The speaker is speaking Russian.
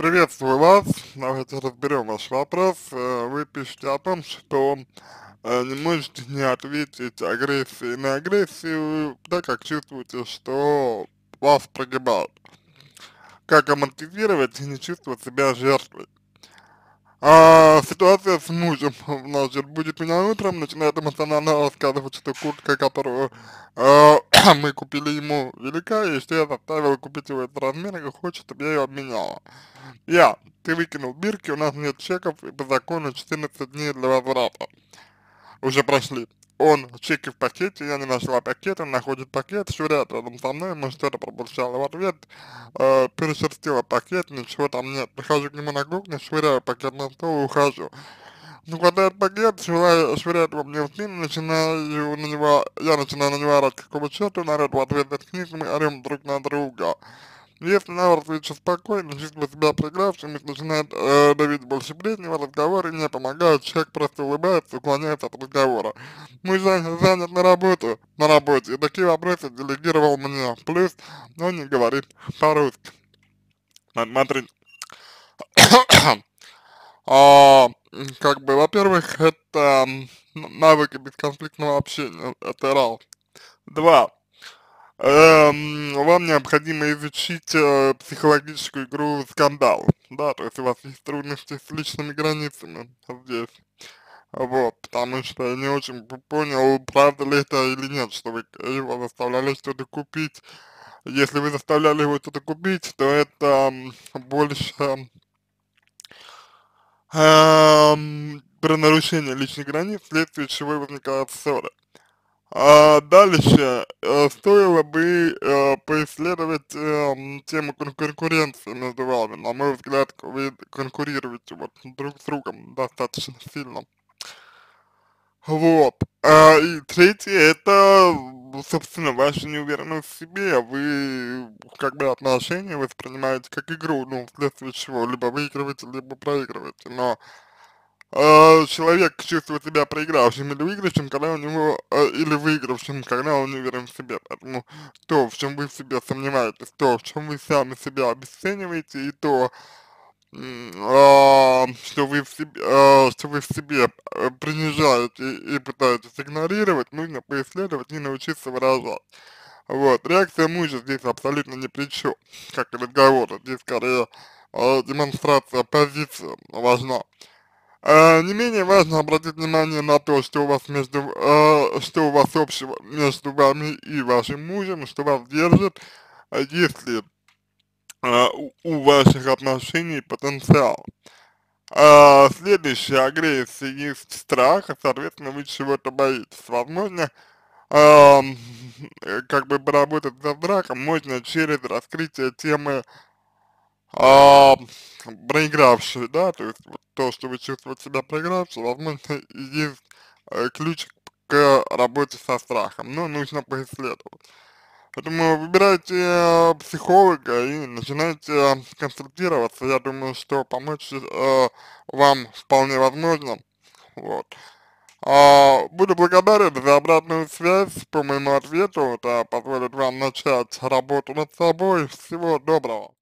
Приветствую вас. Давайте разберем ваш вопрос. Э, Вы пишете о том, что э, не можете не ответить агрессией на агрессию, так как чувствуете, что вас прогибают. Как амортизировать и не чувствовать себя жертвой? А, ситуация с мужем, значит, будет меня утром, начинает эмоционально рассказывать, что куртка, которую э, мы купили ему, велика, и что я заставил купить его этот размер, и хочет, чтобы я ее обменяла. Я, ты выкинул бирки, у нас нет чеков, и по закону 14 дней для возврата. Уже прошли. Он, чеки в пакете, я не нашла пакет, он находит пакет, швыряет рядом со мной, ему что-то пробурчало в ответ, э, перешерстила пакет, ничего там нет. Прихожу к нему на кухню, швыряю пакет на стол и ухожу. Ну, хватает пакет, швыряю, швыряет его мне в спину, начинаю на него, я начинаю на него орать, какого черта, он орет в ответ, заткнись, мы орем друг на друга. Если Навар отвечу спокойно, чувствует себя проигравшим, начинает э, давить больше бреднего, разговоры не помогают, человек просто улыбается, уклоняется от разговора. Мой занят, занят на работу, на работе, и такие вопросы делегировал мне, плюс он не говорит по-русски. Смотри, а, как бы, во-первых, это навыки бесконфликтного общения, это раз. Два, вам необходимо изучить э, психологическую игру скандал, да, то есть у вас есть трудности с личными границами здесь, вот, потому что я не очень понял, правда ли это или нет, что вы его заставляли что-то купить, если вы заставляли его что-то купить, то это больше эм, про нарушение личных границ, вследствие чего возникают ссоры. А дальше э, стоило бы э, поисследовать э, тему кон конкуренции между вами. На мой взгляд, вы конкурируете вот друг с другом достаточно сильно. Вот. А, и третье, это, собственно, ваша неуверенность в себе. Вы, как бы, отношения воспринимаете как игру, ну, вследствие чего, либо выигрываете, либо проигрываете. Но э, человек чувствует себя проигравшим или выигравшим, когда у него, э, или выигравшим, когда он уверен в себе. Поэтому то, в чем вы в себе сомневаетесь, то, в чем вы сами себя обесцениваете, и то, э, что вы в себе, что вы в себе э, принижаете и пытаетесь игнорировать, нужно поисследовать и научиться выражать. Вот, реакция мужа здесь абсолютно ни при чем, как и разговор, здесь скорее э, демонстрация позиции важна. Э, не менее важно обратить внимание на то, что у вас между, э, что у вас общего между вами и вашим мужем, что вас держит, э, если э, у, у ваших отношений потенциал. А, следующая агрессия есть страх, и, соответственно, вы чего-то боитесь. Возможно, а, как бы поработать со страхом можно через раскрытие темы а, проигравший, да, то есть вот то, что вы чувствуете себя проигравшим, возможно, есть э, ключ к работе со страхом, но нужно поисследовать. Поэтому выбирайте э, психолога и начинайте э, консультироваться. Я думаю, что помочь э, вам вполне возможно. Вот. А, буду благодарен за обратную связь по моему ответу. Это позволит вам начать работу над собой. Всего доброго.